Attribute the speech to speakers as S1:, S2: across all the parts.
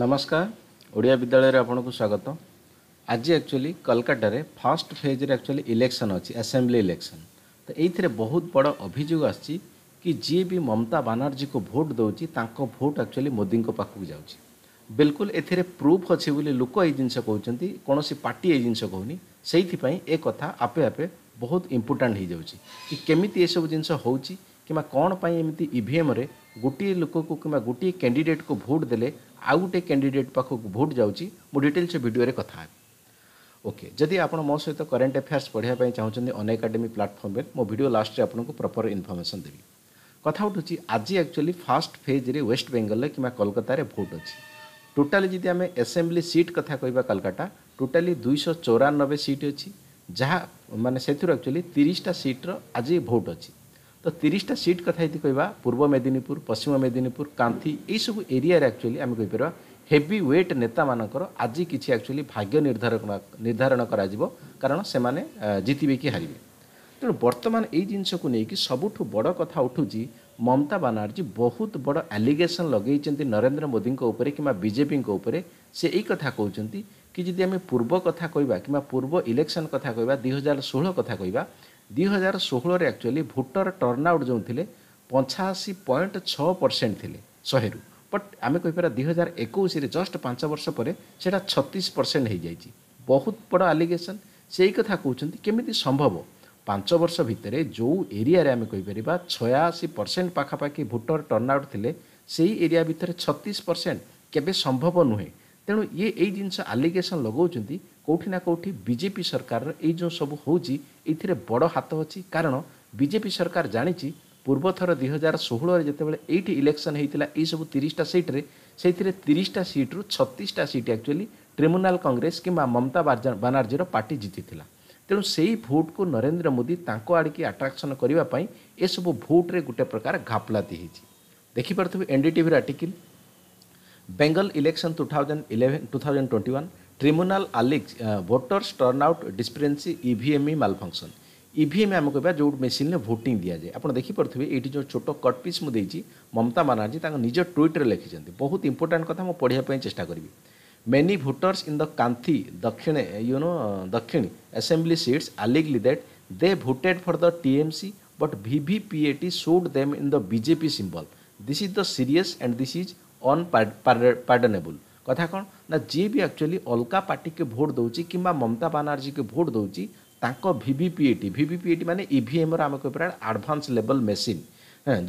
S1: ନମସ୍କାର ଓଡ଼ିଆ ବିଦ୍ୟାଳୟରେ ଆପଣଙ୍କୁ ସ୍ୱାଗତ ଆଜି ଆକ୍ଚୁଆଲି କଲକାତାରେ ଫାର୍ଷ୍ଟ ଫେଜ୍ରେ ଆକ୍ଚୁଆଲି ଇଲେକ୍ସନ୍ ଅଛି ଆସେମ୍ବ୍ଲି ଇଲେକ୍ସନ୍ ତ ଏଇଥିରେ ବହୁତ ବଡ଼ ଅଭିଯୋଗ ଆସିଛି କି ଯିଏ ବି ମମତା ବାନାର୍ଜୀକୁ ଭୋଟ୍ ଦେଉଛି ତାଙ୍କ ଭୋଟ୍ ଆକ୍ଚୁଆଲି ମୋଦିଙ୍କ ପାଖକୁ ଯାଉଛି ବିଲକୁଲ ଏଥିରେ ପ୍ରୁଫ୍ ଅଛି ବୋଲି ଲୋକ ଏଇ ଜିନିଷ କହୁଛନ୍ତି କୌଣସି ପାର୍ଟି ଏଇ ଜିନିଷ କହୁନି ସେଇଥିପାଇଁ ଏ କଥା ଆପେ ଆପେ ବହୁତ ଇମ୍ପୋର୍ଟାଣ୍ଟ ହେଇଯାଉଛି କି କେମିତି ଏସବୁ ଜିନିଷ ହେଉଛି କିମ୍ବା କ'ଣ ପାଇଁ ଏମିତି ଇଭିଏମ୍ରେ ଗୋଟିଏ ଲୋକକୁ କିମ୍ବା ଗୋଟିଏ କ୍ୟାଣ୍ଡିଡେଟ୍କୁ ଭୋଟ୍ ଦେଲେ ଆଉ ଗୋଟେ କ୍ୟାଣ୍ଡିଡେଟ୍ ପାଖକୁ ଭୋଟ୍ ଯାଉଛି ମୁଁ ଡିଟେଲ୍ସ ଭିଡ଼ିଓରେ କଥା ହେବି ଓକେ ଯଦି ଆପଣ ମୋ ସହିତ କରେଣ୍ଟ ଆଫେୟାର୍ସ ପଢ଼ିବା ପାଇଁ ଚାହୁଁଛନ୍ତି ଅନ୍ ଏକାଡେମୀ ପ୍ଲାଟଫର୍ମରେ ମୋ ଭିଡ଼ିଓ ଲାଷ୍ଟରେ ଆପଣଙ୍କୁ ପ୍ରପର୍ ଇନଫର୍ମେସନ୍ ଦେବି କଥା ଉଠୁଛି ଆଜି ଆକ୍ଚୁଆଲି ଫାଷ୍ଟ ଫେଜ୍ରେ ୱେଷ୍ଟ ବେଙ୍ଗଲରେ କିମ୍ବା କୋଲକାତାରେ ଭୋଟ୍ ଅଛି ଟୋଟାଲି ଯଦି ଆମେ ଆସେମ୍ବ୍ଲି ସିଟ୍ କଥା କହିବା କାଲକାଟା ଟୋଟାଲି ଦୁଇଶହ ଚଉରାନବେ ସିଟ୍ ଅଛି ଯାହା ମାନେ ସେଥିରୁ ଆକ୍ଚୁଆଲି ତିରିଶଟା ସିଟ୍ର ଆଜି ଭୋଟ୍ ଅଛି তো তিরিশটা সিট কথা যদি কহা পূর্ব মেদিনীপুর পশ্চিম মেদিনীপুর কান্থি এইসব এরিয়ার আকচুয়ালি আমি কইপারা হেভি ওয়েট নেতা মানকর আজি কিছু আকচুয়ালি ভাগ্য নির্ধারক নির্ধারণ করা কারণ সেমানে জিতবে কি হারিবে ତେଣୁ ବର୍ତ୍ତମାନ ଏଇ ଜିନିଷକୁ ନେଇକି ସବୁଠୁ ବଡ଼ କଥା ଉଠୁଛି ମମତା ବାନାର୍ଜୀ ବହୁତ ବଡ଼ ଆଲିଗେସନ୍ ଲଗେଇଛନ୍ତି ନରେନ୍ଦ୍ର ମୋଦିଙ୍କ ଉପରେ କିମ୍ବା ବିଜେପିଙ୍କ ଉପରେ ସେ ଏଇ କଥା କହୁଛନ୍ତି କି ଯଦି ଆମେ ପୂର୍ବ କଥା କହିବା କିମ୍ବା ପୂର୍ବ ଇଲେକ୍ସନ୍ କଥା କହିବା ଦୁଇ ହଜାର ଷୋହଳ କଥା କହିବା ଦୁଇ ହଜାର ଷୋହଳରେ ଆକ୍ଚୁଆଲି ଭୋଟର ଟର୍ଣ୍ଣ ଆଉଟ୍ ଯେଉଁ ଥିଲେ ପଞ୍ଚାଅଶୀ ପଏଣ୍ଟ ଛଅ ପରସେଣ୍ଟ ଥିଲେ ଶହେରୁ ବଟ୍ ଆମେ କହିପାରିବା ଦୁଇ ହଜାର ଏକୋଇଶରେ ଜଷ୍ଟ ପାଞ୍ଚ ବର୍ଷ ପରେ ସେଇଟା ଛତିଶ ପରସେଣ୍ଟ ହୋଇଯାଇଛି ବହୁତ ବଡ଼ ଆଲିଗେସନ୍ ସେଇ କଥା କହୁଛନ୍ତି କେମିତି ସମ୍ଭବ ପାଞ୍ଚ ବର୍ଷ ଭିତରେ ଯେଉଁ ଏରିଆରେ ଆମେ କହିପାରିବା ଛୟାଅଶୀ ପରସେଣ୍ଟ ପାଖାପାଖି ଭୋଟର ଟର୍ଣ୍ଣ ଆଉଟ୍ ଥିଲେ ସେଇ ଏରିଆ ଭିତରେ ଛତିଶ ପରସେଣ୍ଟ କେବେ ସମ୍ଭବ ନୁହେଁ ତେଣୁ ଇଏ ଏଇ ଜିନିଷ ଆଲିଗେସନ୍ ଲଗାଉଛନ୍ତି କେଉଁଠି ନା କେଉଁଠି ବିଜେପି ସରକାରର ଏଇ ଯେଉଁ ସବୁ ହେଉଛି ଏଥିରେ ବଡ଼ ହାତ ଅଛି କାରଣ ବିଜେପି ସରକାର ଜାଣିଛି ପୂର୍ବଥର ଦୁଇ ହଜାର ଷୋହଳରେ ଯେତେବେଳେ ଏଇଠି ଇଲେକ୍ସନ୍ ହେଇଥିଲା ଏଇସବୁ ତିରିଶଟା ସିଟ୍ରେ ସେଇଥିରେ ତିରିଶଟା ସିଟ୍ରୁ ଛତିଶଟା ସିଟ୍ ଆକ୍ଚୁଆଲି ଟ୍ରିବ୍ୟୁନାଲ୍ କଂଗ୍ରେସ କିମ୍ବା ମମତା ବାନାର୍ଜୀର ପାର୍ଟି ଜିତିଥିଲା ତେଣୁ ସେଇ ଭୋଟ୍କୁ ନରେନ୍ଦ୍ର ମୋଦି ତାଙ୍କ ଆଡ଼ିକି ଆଟ୍ରାକ୍ସନ୍ କରିବା ପାଇଁ ଏସବୁ ଭୋଟ୍ରେ ଗୋଟେ ପ୍ରକାର ଘାପଲାତି ହେଇଛି ଦେଖିପାରୁଥିବେ ଏନ୍ଡିଟିଭିର article Bengal election two thousand eleven two thousand twenty one Trinamool alleges voters turn out discrepancy EVM malfunction EVM ଆମେ କହିବା ଯେଉଁ ମେସିନ୍ରେ ଭୋଟିଂ ଦିଆଯାଏ ଆପଣ ଦେଖିପାରୁଥିବେ ଏଇଠି ଯେଉଁ ଛୋଟ କଟ୍ ପିସ୍ ମୁଁ ଦେଇଛି ମମତା ବାନାର୍ଜୀ ତାଙ୍କ ନିଜ ଟ୍ୱିଟ୍ରେ ଲେଖିଛନ୍ତି ବହୁତ ଇମ୍ପୋର୍ଟାଣ୍ଟ କଥା ମୁଁ ପଢ଼ିବା ପାଇଁ ଚେଷ୍ଟା କରିବି many voters in the Kanthi Dakshin you know ଦକ୍ଷିଣି assembly seats allegedly that they voted for the TMC but VVPAT showed them in the BJP symbol this is the serious and this is unpardonable କଥା କ'ଣ ନା ଯିଏ ବି actually ଅଲଗା ପାର୍ଟିକି vote ଦେଉଛି କିମ୍ବା ମମତା ବାନାର୍ଜୀକି vote ଦେଉଛି ତାଙ୍କ VVPAT VVPAT ମାନେ ଇଭିଏମ୍ର ଆମେ କହିପାରିବା ଆଡ଼ଭାନ୍ସ ଲେବଲ୍ ମେସିନ୍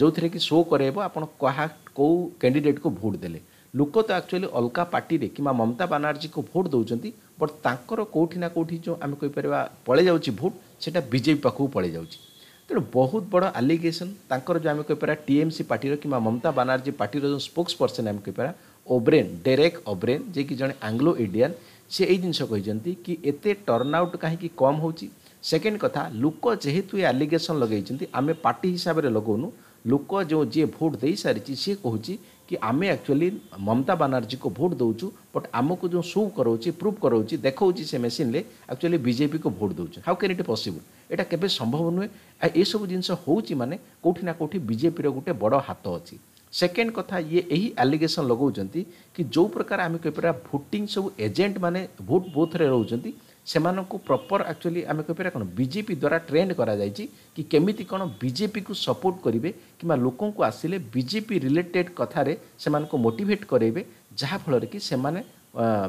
S1: ଯେଉଁଥିରେ କି ଶୋ କରାଇବ ଆପଣ କାହା କେଉଁ କ୍ୟାଣ୍ଡିଡେଟ୍କୁ ଭୋଟ୍ ଦେଲେ ଲୋକ ତ ଆକ୍ଚୁଆଲି ଅଲଗା ପାର୍ଟିରେ କିମ୍ବା ମମତା ବାନାର୍ଜୀକୁ ଭୋଟ୍ ଦେଉଛନ୍ତି ବଟ୍ ତାଙ୍କର କେଉଁଠି ନା କେଉଁଠି ଯେଉଁ ଆମେ କହିପାରିବା ପଳେଇ ଯାଉଛି ଭୋଟ୍ ସେଇଟା ବିଜେପି ପାଖକୁ ପଳେଇ ଯାଉଛି ତେଣୁ ବହୁତ ବଡ଼ ଆଲିଗେସନ୍ ତାଙ୍କର ଯେଉଁ ଆମେ କହିପାରିବା ଟିଏମ୍ସି ପାର୍ଟିର କିମ୍ବା ମମତା ବାନାର୍ଜୀ ପାର୍ଟିର ଯେଉଁ ସ୍ପୋକ୍ସ ପର୍ସନ୍ ଆମେ କହିପାରିବା ଓବ୍ରେନ୍ ଡେରେକ୍ ଓବ୍ରେନ୍ ଯିଏକି ଜଣେ ଆଙ୍ଗ୍ଲୋ ଇଣ୍ଡିଆନ୍ ସେ ଏଇ ଜିନିଷ କହିଛନ୍ତି କି ଏତେ ଟର୍ନ ଆଉଟ୍ କାହିଁକି କମ୍ ହେଉଛି ସେକେଣ୍ଡ କଥା ଲୋକ ଯେହେତୁ ଏ ଆଲିଗେସନ୍ ଲଗାଇଛନ୍ତି ଆମେ ପାର୍ଟି ହିସାବରେ ଲଗାଉନୁ ଲୋକ ଯେଉଁ ଯିଏ ଭୋଟ୍ ଦେଇସାରିଛି ସିଏ କହୁଛି କି ଆମେ ଆକ୍ଚୁଆଲି ମମତା ବାନାର୍ଜୀକୁ ଭୋଟ୍ ଦେଉଛୁ ବଟ୍ ଆମକୁ ଯେଉଁ ସୁ କରାଉଛି ପ୍ରୁଫ୍ କରାଉଛି ଦେଖାଉଛି ସେ ମେସିନ୍ରେ ଆକ୍ଚୁଆଲି ବିଜେପିକୁ ଭୋଟ୍ ଦେଉଛୁ ହାଉ କ୍ୟାନ୍ ଇଟ୍ ପସିବୁଲ୍ ଏଇଟା କେବେ ସମ୍ଭବ ନୁହେଁ ଏସବୁ ଜିନିଷ ହେଉଛି ମାନେ କେଉଁଠି ନା କେଉଁଠି ବିଜେପିର ଗୋଟେ ବଡ଼ ହାତ ଅଛି ସେକେଣ୍ଡ କଥା ଇଏ ଏହି ଆଲିଗେସନ୍ ଲଗାଉଛନ୍ତି କି ଯେଉଁ ପ୍ରକାର ଆମେ କହିପାରିବା ଭୋଟିଂ ସବୁ ଏଜେଣ୍ଟ ମାନେ ଭୋଟ ବୁଥରେ ରହୁଛନ୍ତି ସେମାନଙ୍କୁ ପ୍ରପର ଆକ୍ଚୁଆଲି ଆମେ କହିପାରିବା କ'ଣ ବିଜେପି ଦ୍ୱାରା ଟ୍ରେଣ୍ଡ କରାଯାଇଛି କି କେମିତି କ'ଣ ବିଜେପିକୁ ସପୋର୍ଟ କରିବେ କିମ୍ବା ଲୋକଙ୍କୁ ଆସିଲେ ବିଜେପି ରିଲେଟେଡ଼ କଥାରେ ସେମାନଙ୍କୁ ମୋଟିଭେଟ୍ କରାଇବେ ଯାହାଫଳରେ କି ସେମାନେ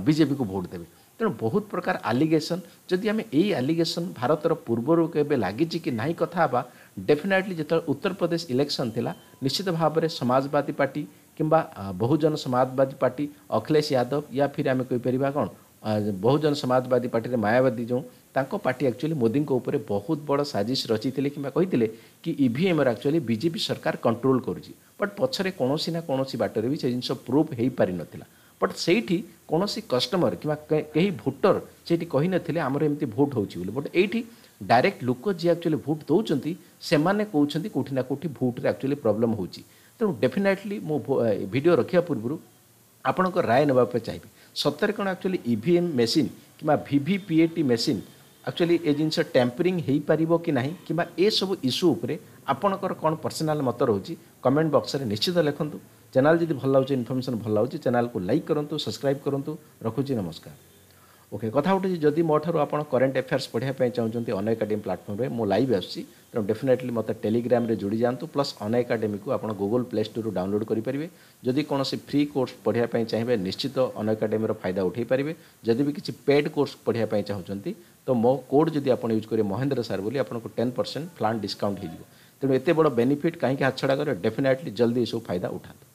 S1: ବିଜେପିକୁ ଭୋଟ ଦେବେ ତେଣୁ ବହୁତ ପ୍ରକାର ଆଲିଗେସନ୍ ଯଦି ଆମେ ଏଇ ଆଲିଗେସନ୍ ଭାରତର ପୂର୍ବରୁ କେବେ ଲାଗିଛି କି ନାହିଁ କଥା ହେବା ଡେଫିନେଟଲି ଯେତେବେଳେ ଉତ୍ତରପ୍ରଦେଶ ଇଲେକ୍ସନ୍ ଥିଲା निश्चित ভাবে সমাজবাদী পার্টি কিম্বা বহুজন সমাজবাদী পার্টি अखिलेश यादव या फिर আমি কই পারিবা কোন বহুজন সমাজবাদী পার্টিৰ মায়াবাদি যো তাকো পার্টি একচুয়ালি মোদিৰ ওপৰে বহুত বড় ষড়িস ৰচিছিল কিবা কহিছিল যে ইভিএমৰ একচুয়ালি বিজেপি সরকার কন্ট্রোল কৰে বাট পছৰে কোনসি না কোনসি বাটৰে বি সেইজনৰ প্ৰুফ হেই পৰি নথিলা বাট সেইটি কোনসি কাস্টমাৰ কিবা কেই ভটৰ সেইটি কহি নথিলে আমৰ এমতি ভোট হ'উচি বুলিবট এইটি डायरेक्ट लोक जी एक्चुअली भोट दौरान से कहते कौटी ना कौटी भोट्रे एक्चुअली प्रोब्लेम हो तेणु डेफिनेटली मो भिड रखा पूर्व ଆପଣଙ୍କ ରାୟ ନେବା ପାଇଁ ଚାହିଁବି ସତରେ କ'ଣ actually E V M machine କିମ୍ବା V V P A T machine actually ଏ ଜିନିଷ ଟେମ୍ପରିଂ ହୋଇପାରିବ କି ନାହିଁ କିମ୍ବା ଏସବୁ ଇସ୍ୟୁ ଉପରେ ଆପଣଙ୍କର କ'ଣ ପର୍ସନାଲ୍ ମତ ରହୁଛି କମେଣ୍ଟ ବକ୍ସରେ ନିଶ୍ଚିତ ଲେଖନ୍ତୁ ଚ୍ୟାନେଲ୍ ଯଦି ଭଲ ଲାଗୁଛି ଇନଫର୍ମେସନ୍ ଭଲ ଲାଗୁଛି ଚ୍ୟାନେଲ୍କୁ ଲାଇକ୍ କରନ୍ତୁ ସବସ୍କ୍ରାଇବ୍ କରନ୍ତୁ ରଖୁଛି ନମସ୍କାର ओके okay, कथ गोटे जदि मोठ आप करेन्ट एफेयर्स पढ़ापी चाहते अन एकाडेमी प्लाटफर्म में मुझ लाइव आसी तेना डेफिनेटली मत टेलीग्राम जोड़ जातु प्लस अन एकाडेमी को आपड़ गुगुल प्ले स्टोर डाउनलोड करेंगे जदि कौन से फ्री कोर्स पढ़ापी चाहिए निश्चित अन एकाडेमी फायदा उठे पारे जदि भी किसी पेड कोर्स पढ़ापी चाहूँ तो मो कोड जब आप यूज करेंगे महेन्द्र सार बोली आपको टेन परसेंट फ्लांट डिस्काउंट होते बड़ बेनिफिट कहीं हाथ छड़ा करेंगे डेफिनेटली जल्दी सब फायदा उठातु